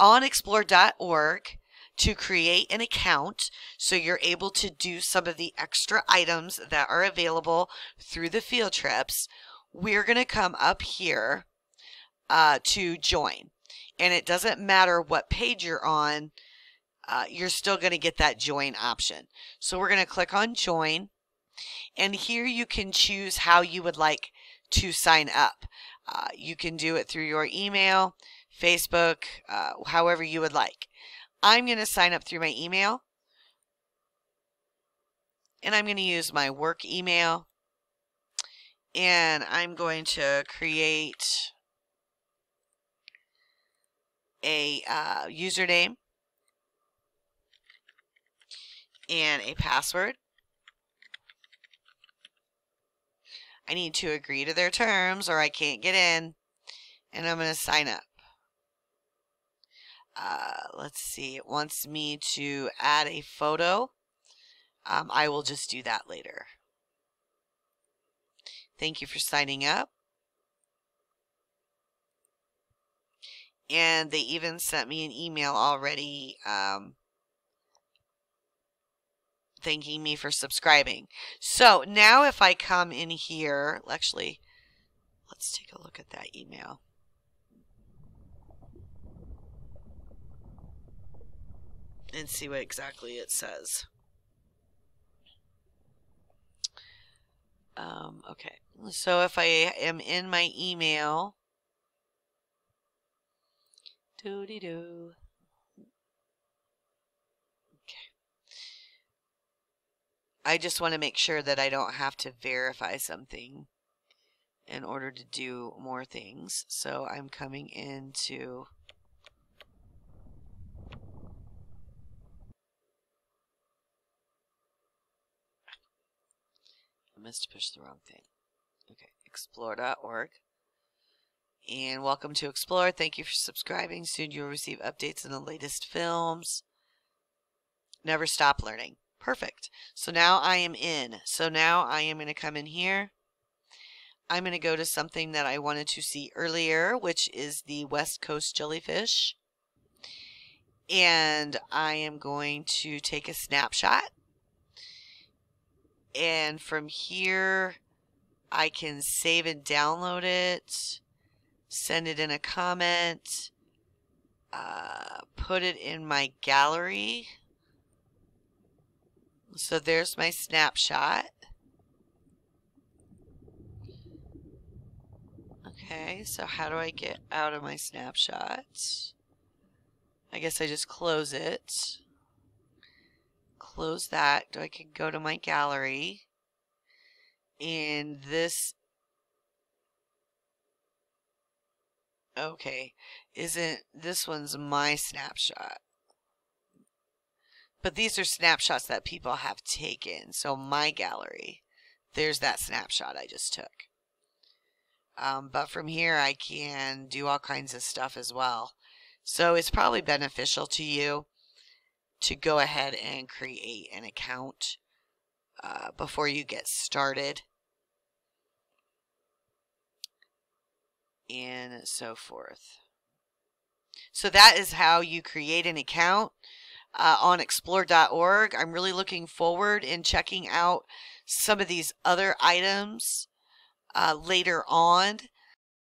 on explore.org to create an account so you're able to do some of the extra items that are available through the field trips, we're going to come up here uh, to join. And it doesn't matter what page you're on, uh, you're still going to get that join option. So we're going to click on join. And here you can choose how you would like to sign up. Uh, you can do it through your email, Facebook, uh, however you would like. I'm going to sign up through my email. And I'm going to use my work email. And I'm going to create a uh, username and a password. I need to agree to their terms or I can't get in. And I'm going to sign up. Uh, let's see, it wants me to add a photo. Um, I will just do that later. Thank you for signing up. And they even sent me an email already um, thanking me for subscribing. So now if I come in here, actually, let's take a look at that email. And see what exactly it says. Um, okay, so if I am in my email, doo. Okay. I just want to make sure that I don't have to verify something in order to do more things. So I'm coming into I must push the wrong thing. Okay, explore.org. And welcome to Explore. Thank you for subscribing. Soon you'll receive updates on the latest films. Never stop learning. Perfect. So now I am in. So now I am going to come in here. I'm going to go to something that I wanted to see earlier, which is the West Coast jellyfish. And I am going to take a snapshot and from here I can save and download it, send it in a comment, uh, put it in my gallery. So there's my snapshot. Okay, so how do I get out of my snapshot? I guess I just close it close that. I can go to my gallery. And this, okay, isn't, this one's my snapshot. But these are snapshots that people have taken. So my gallery, there's that snapshot I just took. Um, but from here I can do all kinds of stuff as well. So it's probably beneficial to you to go ahead and create an account uh, before you get started and so forth. So that is how you create an account uh, on explore.org. I'm really looking forward in checking out some of these other items uh, later on